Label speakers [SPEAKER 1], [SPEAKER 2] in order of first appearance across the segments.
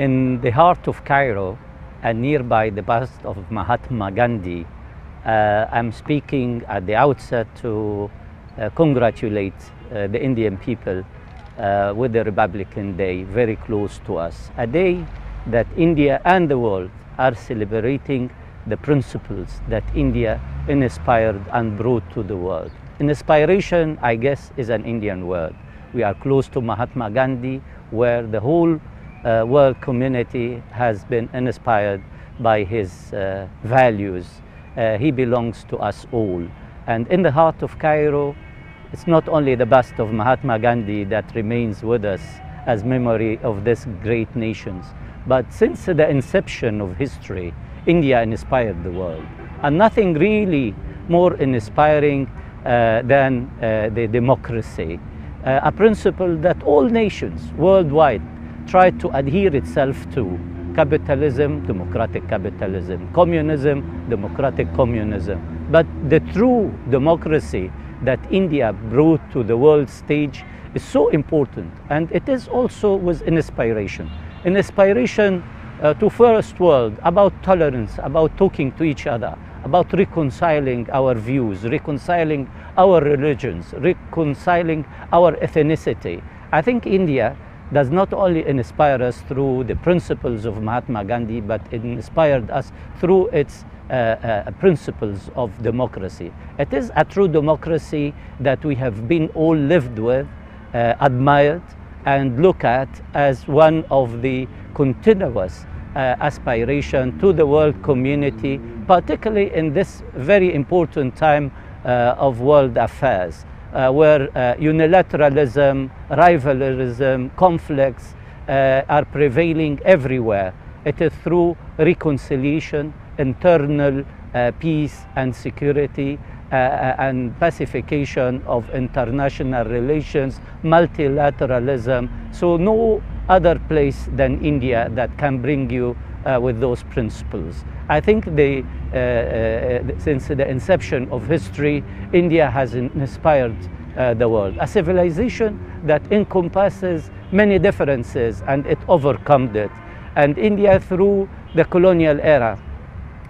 [SPEAKER 1] in the heart of Cairo and nearby the bust of Mahatma Gandhi, uh, I'm speaking at the outset to uh, congratulate uh, the Indian people uh, with the Republican Day very close to us. A day that India and the world are celebrating the principles that India inspired and brought to the world. Inspiration, I guess, is an Indian word. We are close to Mahatma Gandhi, where the whole uh, world community has been inspired by his uh, values. Uh, he belongs to us all. And in the heart of Cairo, it's not only the bust of Mahatma Gandhi that remains with us as memory of this great nation, but since the inception of history, India inspired the world. And nothing really more inspiring uh, than uh, the democracy, uh, a principle that all nations worldwide try to adhere itself to. Capitalism, democratic capitalism, communism, democratic communism. But the true democracy that India brought to the world stage is so important and it is also with inspiration. An inspiration uh, to first world about tolerance, about talking to each other, about reconciling our views, reconciling our religions, reconciling our ethnicity. I think India does not only inspire us through the principles of Mahatma Gandhi, but it inspired us through its uh, uh, principles of democracy. It is a true democracy that we have been all lived with, uh, admired, and look at as one of the continuous uh, aspiration to the world community, particularly in this very important time uh, of world affairs where uh, unilateralism, rivalism, conflicts uh, are prevailing everywhere. It is through reconciliation, internal uh, peace and security, uh, uh, and pacification of international relations, multilateralism. So no other place than India that can bring you uh, with those principles. I think the, uh, uh, since the inception of history, India has inspired uh, the world. A civilization that encompasses many differences and it overcome it. And India, through the colonial era,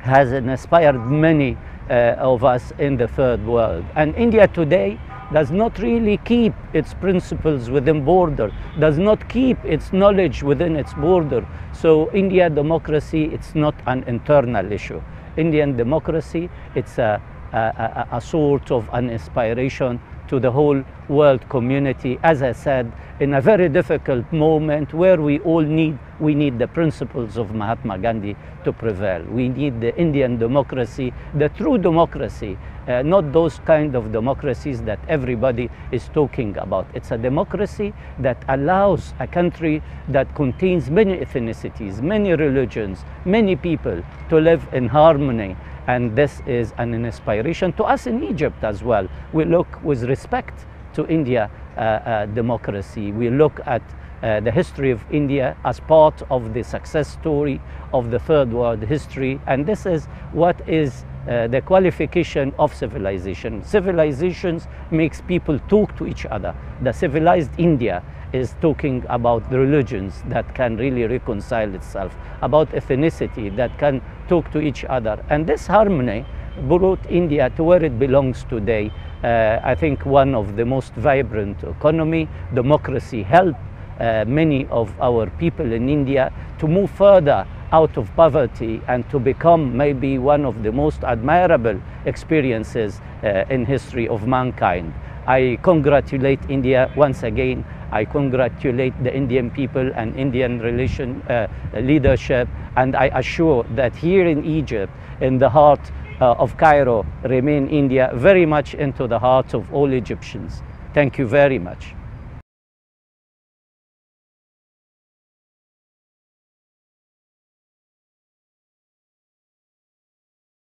[SPEAKER 1] has inspired many uh, of us in the third world. And India today does not really keep its principles within border, does not keep its knowledge within its border. So India democracy, it's not an internal issue. Indian democracy, it's a, a, a, a sort of an inspiration to the whole world community, as I said, in a very difficult moment where we all need, we need the principles of Mahatma Gandhi to prevail. We need the Indian democracy, the true democracy, uh, not those kind of democracies that everybody is talking about. It's a democracy that allows a country that contains many ethnicities, many religions, many people to live in harmony and this is an inspiration to us in Egypt as well. We look with respect to India uh, uh, democracy. We look at uh, the history of India as part of the success story of the third world history and this is what is uh, the qualification of civilization. Civilizations makes people talk to each other. The civilized India is talking about religions that can really reconcile itself, about ethnicity that can talk to each other. And this harmony brought India to where it belongs today. Uh, I think one of the most vibrant economy, democracy helped uh, many of our people in India to move further out of poverty and to become maybe one of the most admirable experiences uh, in history of mankind. I congratulate India once again. I congratulate the Indian people and Indian relation uh, leadership and I assure that here in Egypt, in the heart uh, of Cairo, remain India very much into the heart of all Egyptians. Thank you very much.